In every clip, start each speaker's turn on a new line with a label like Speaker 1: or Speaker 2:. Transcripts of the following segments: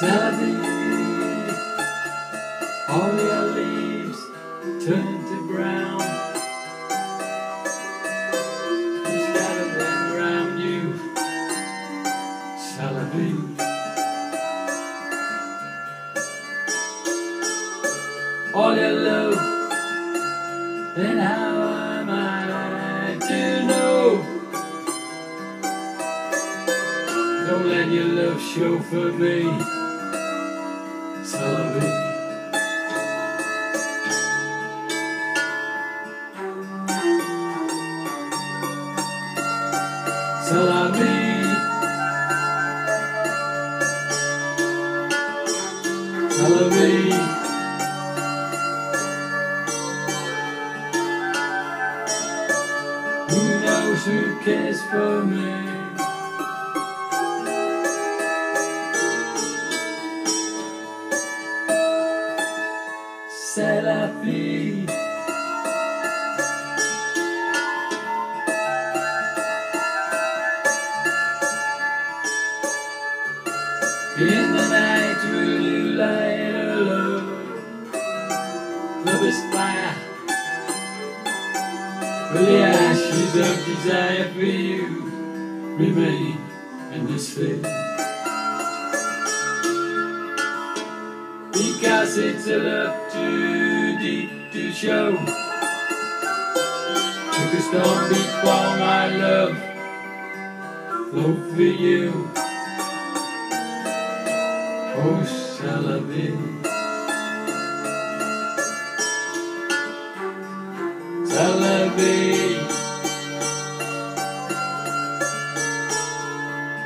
Speaker 1: Saladin, all your leaves turn to brown. You scatter them around you. All your love, then how am I to know? Don't let your love show for me, Sullivan. Salami, Salami. Who knows who cares for me? C'est la vie. In the night will you light a love? Is fire. Will the ashes of desire for you remain in this field? Because it's a love too deep to show. Took a storm before my love flow for you. Oh, Saladin. Saladin.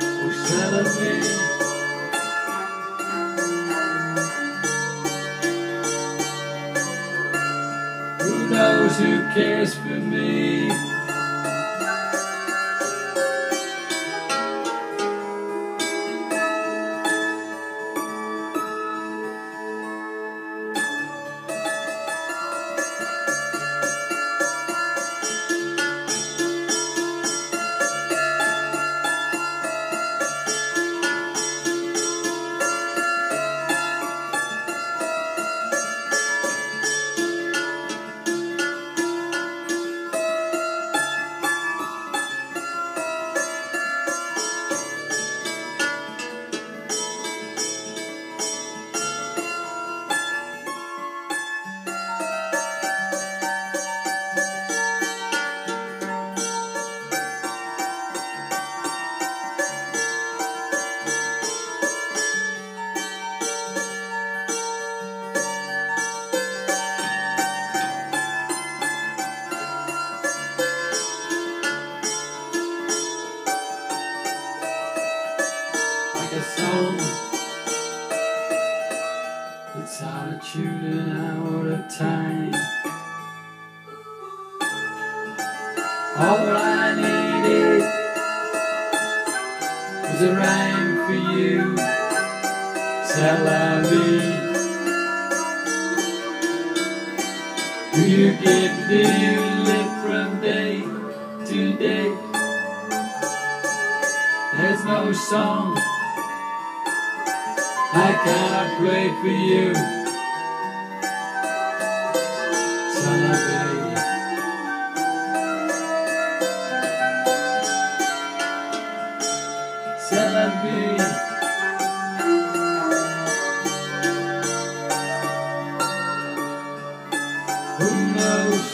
Speaker 1: Oh, Saladin. Who knows who cares for me? Song. It's solitude and out of time. All I needed was a rhyme for you, Salami. Do you give, do you live from day to day? There's no song I cannot pray for you. Salve. Salve. Who knows?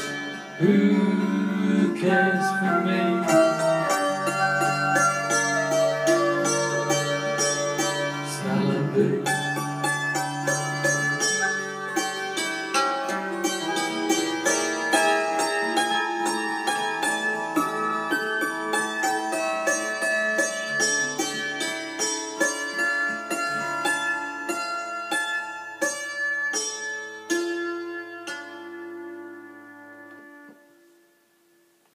Speaker 1: Who cares?